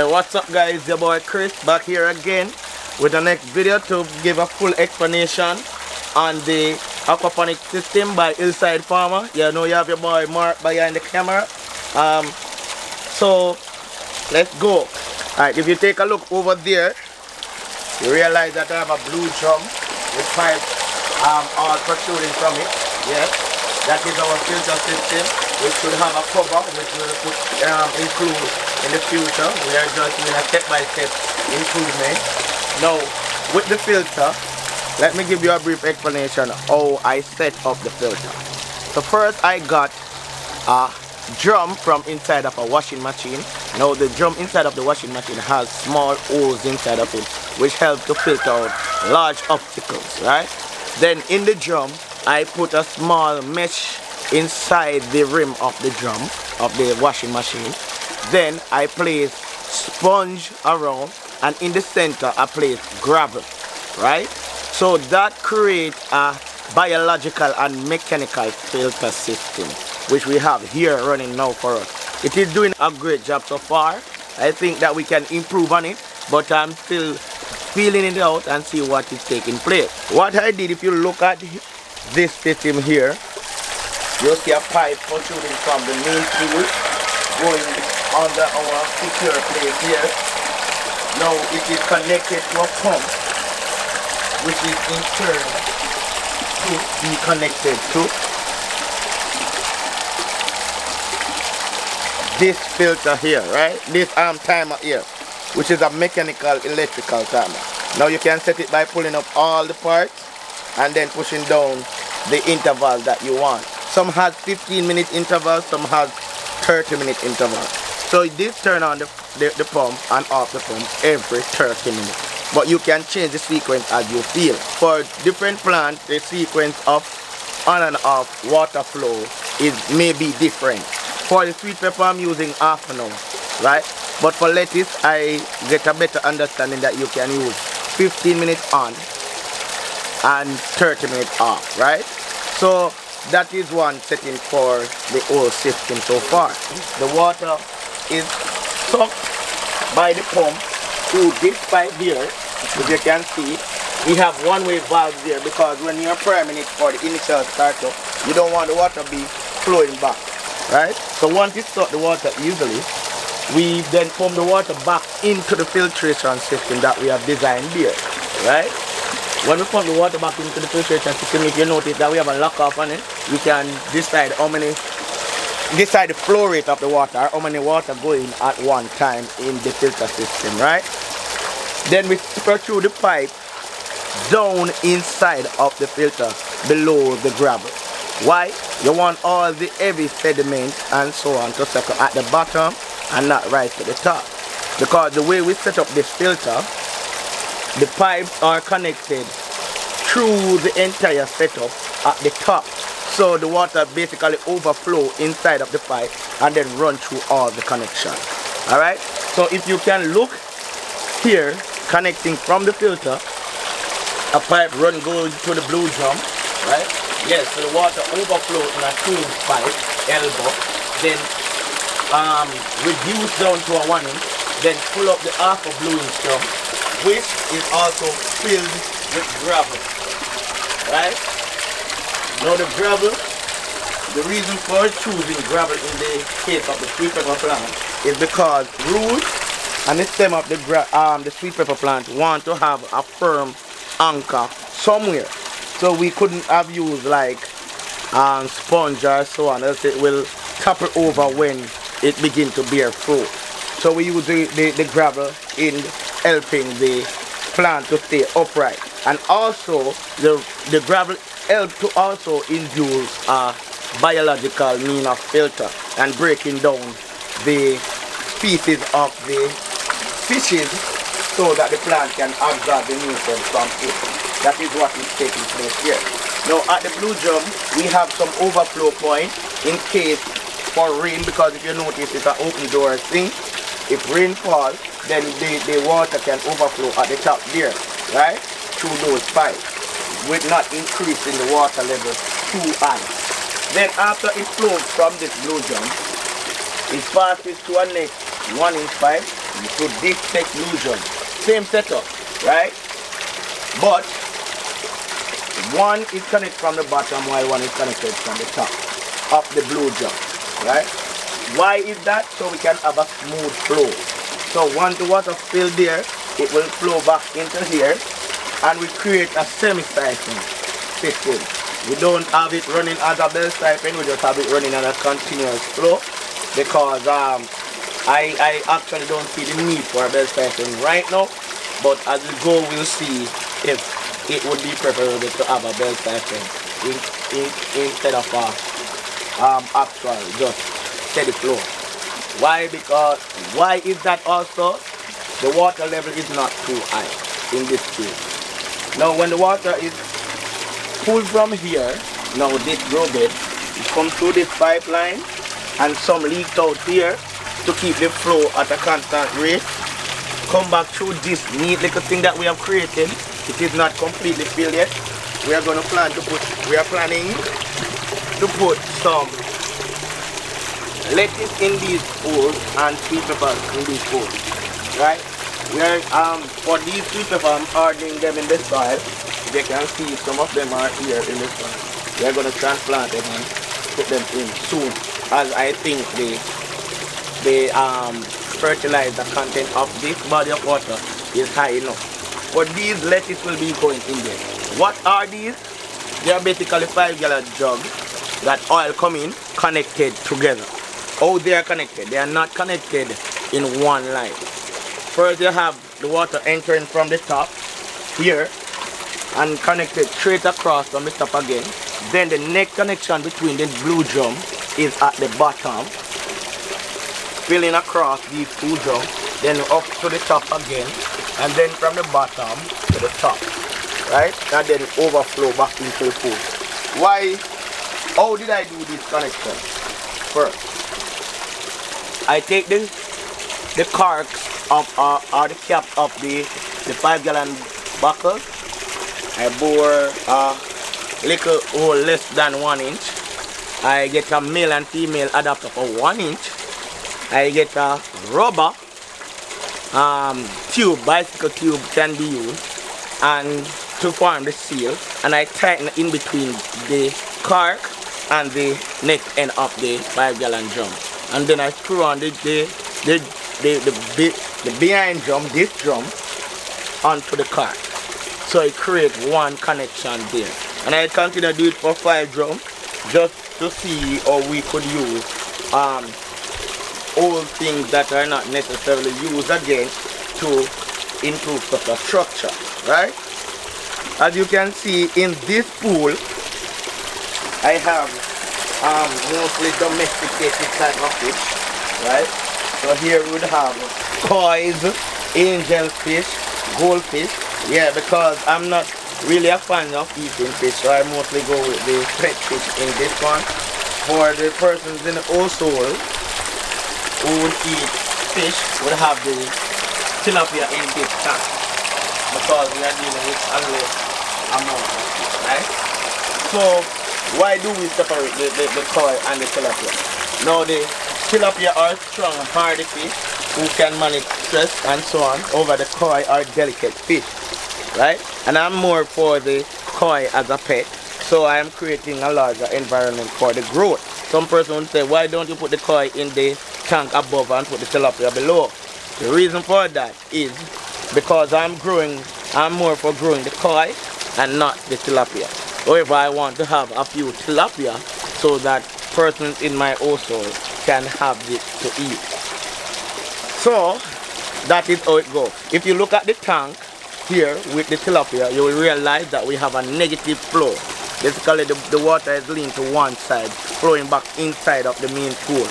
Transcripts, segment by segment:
Hey, what's up guys? Your boy Chris back here again with the next video to give a full explanation on the aquaponic system by Hillside Farmer. You know you have your boy Mark behind the camera. Um, so let's go. Alright, if you take a look over there, you realize that I have a blue drum with pipe um, all protruding from it. Yes, that is our filter system which will have a cover which will put, um, include in the future. We are just doing a step-by-step -step improvement. Now, with the filter, let me give you a brief explanation how I set up the filter. So first I got a drum from inside of a washing machine. Now the drum inside of the washing machine has small holes inside of it which help to filter out large obstacles, right? Then in the drum, I put a small mesh inside the rim of the drum of the washing machine. Then I place sponge around and in the center I place gravel, right? So that creates a biological and mechanical filter system which we have here running now for us. It is doing a great job so far. I think that we can improve on it but I'm still feeling it out and see what is taking place. What I did if you look at this system here you see a pipe protruding from the main tool going under our secure plate here. Now it is connected to a pump which is in turn to be connected to this filter here, right? This arm timer here, which is a mechanical electrical timer. Now you can set it by pulling up all the parts and then pushing down the interval that you want. Some has 15 minute intervals, some has 30 minute intervals. So this turn on the, the, the pump and off the pump every 30 minutes. But you can change the sequence as you feel. For different plants, the sequence of on and off water flow is maybe different. For the sweet pepper, I'm using half hour, right? But for lettuce, I get a better understanding that you can use 15 minutes on and 30 minutes off, right? So that is one setting for the whole system so far. The water is sucked by the pump through this pipe here, as you can see. We have one-way valve there because when you're priming it for the initial startup, you don't want the water be flowing back, right? So once you start the water easily, we then pump the water back into the filtration system that we have designed here, right? When we pump the water back into the filtration system, if you notice that we have a lock off on it, we can decide how many, decide the flow rate of the water, how many water going at one time in the filter system, right? Then we through the pipe down inside of the filter below the gravel. Why? You want all the heavy sediment and so on to settle at the bottom and not right to the top. Because the way we set up this filter, the pipes are connected through the entire setup at the top. So the water basically overflow inside of the pipe and then run through all the connections all right so if you can look here connecting from the filter a pipe run goes to the blue drum right? Yes so the water overflow in a two pipe elbow then um, reduce down to a one inch then pull up the half of blue drum which is also filled with gravel. Right? Now the gravel, the reason for choosing gravel in the case of the sweet pepper plant is because roots and the stem of the, um, the sweet pepper plant want to have a firm anchor somewhere. So we couldn't have used like um, sponge or so on, else it will topple over when it begin to bear fruit. So we use the, the, the gravel in helping the plant to stay upright. And also, the, the gravel help to also induce a biological mean of filter and breaking down the feces of the fishes so that the plant can absorb the nutrients from it. That is what is taking place here. Now at the blue drum, we have some overflow point in case for rain because if you notice it's an open door thing. If rain falls, then the, the water can overflow at the top there, right? Through those pipes, with not increasing the water level too high. Then after it flows from this blue drum, it passes to a next one inch pipe, to this seclusion. Same setup, right? But one is connected from the bottom while one is connected from the top of the blue jump, right? Why is that? So we can have a smooth flow. So once the water filled there, it will flow back into here and we create a semi-siphon system. We don't have it running as a bell siphon, we just have it running on a continuous flow because um, I, I actually don't see the need for a bell siphon right now but as we go we'll see if it would be preferable to have a bell siphon in, in, instead of a um, actual just steady flow. Why? Because why is that also? The water level is not too high in this case. Now when the water is pulled from here, now this grow bed, it comes through this pipeline and some leaked out here to keep the flow at a constant rate. Come back through this neat little thing that we have created. It is not completely filled yet. We are going to plan to put, we are planning to put some lettuce in these holes and sweet peppers in these holes. Right? We are, um, for these sweet peppers, I'm hardening them in the soil. You can see some of them are here in the soil. We are going to transplant them and put them in soon as I think the, the um, fertilizer content of this body of water is high enough. But these lettuce will be going in there. What are these? They are basically 5 gallon jugs that oil come in connected together. Oh, they are connected. They are not connected in one line. First you have the water entering from the top here and connected straight across from the top again. Then the next connection between the blue drum is at the bottom. Filling across these two drums. Then up to the top again. And then from the bottom to the top. Right? And then overflow back into the pool. Why? How did I do this connection? First. I take the the cork of uh, or the cap of the the five gallon buckle. I bore a little hole less than one inch. I get a male and female adapter for one inch. I get a rubber um, tube, bicycle tube can be used and to form the seal and I tighten in between the cork and the neck end of the 5 gallon drum and then I screw on the the the the, the, the, behind drum, this drum onto the cork so it creates one connection there. And I continue to do it for 5 drum just to see how we could use um, old things that are not necessarily used again to improve the structure right? As you can see in this pool I have um, mostly domesticated type of fish right? So here we would have koi's angel fish goldfish. Yeah because I'm not really a fan of eating fish so I mostly go with the pet fish in this one. For the persons in the household who would eat fish would have the tilapia in this tank because we are dealing with only amount of fish, right? So why do we separate the, the, the koi and the tilapia? Now the tilapia are strong, hardy fish who can manage stress and so on over the koi are delicate fish, right? And I'm more for the koi as a pet, so I'm creating a larger environment for the growth. Some person would say, why don't you put the koi in the tank above and put the tilapia below. The reason for that is because I'm growing, I'm more for growing the koi and not the tilapia. However, I want to have a few tilapia so that persons in my household can have it to eat. So, that is how it goes. If you look at the tank here with the tilapia, you will realize that we have a negative flow. Basically, the, the water is leaning to one side, flowing back inside of the main pool.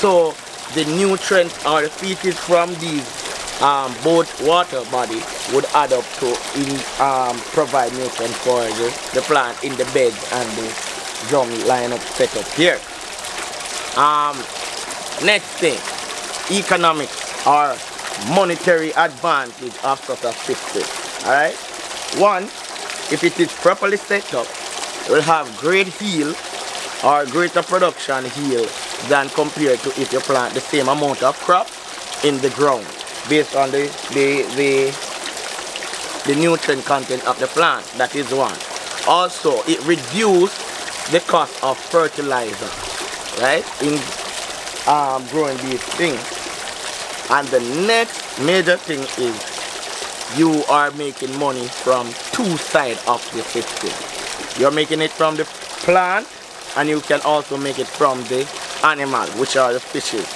So, the nutrients or the feces from these um, both water body would add up to in, um, provide nutrients for the, the plant in the bed and the drum line up set up here. Um, next thing, economic or monetary advantage of such a system. Alright? One, if it is properly set up, it will have great yield or greater production yield than compared to if you plant the same amount of crop in the ground. Based on the, the, the, the nutrient content of the plant. That is one. Also, it reduces the cost of fertilizer, right, in um, growing these things. And the next major thing is you are making money from two sides of the system. You're making it from the plant and you can also make it from the animal, which are the fishes,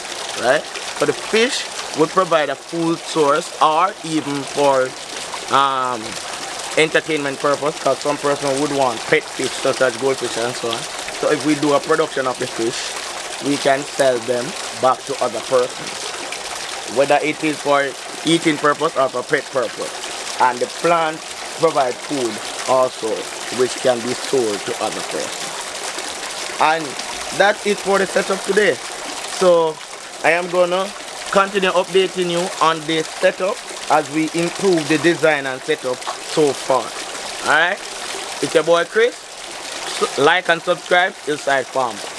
right? So the fish will provide a food source or even for um, entertainment purpose because some person would want pet fish such as goldfish and so on. So if we do a production of the fish, we can sell them back to other persons. Whether it is for eating purpose or for pet purpose. And the plant provide food also which can be sold to other persons. And that is for the setup today. So I am gonna continue updating you on this setup as we improve the design and setup so far. Alright? It's your boy Chris. Like and subscribe, Hillside Farm.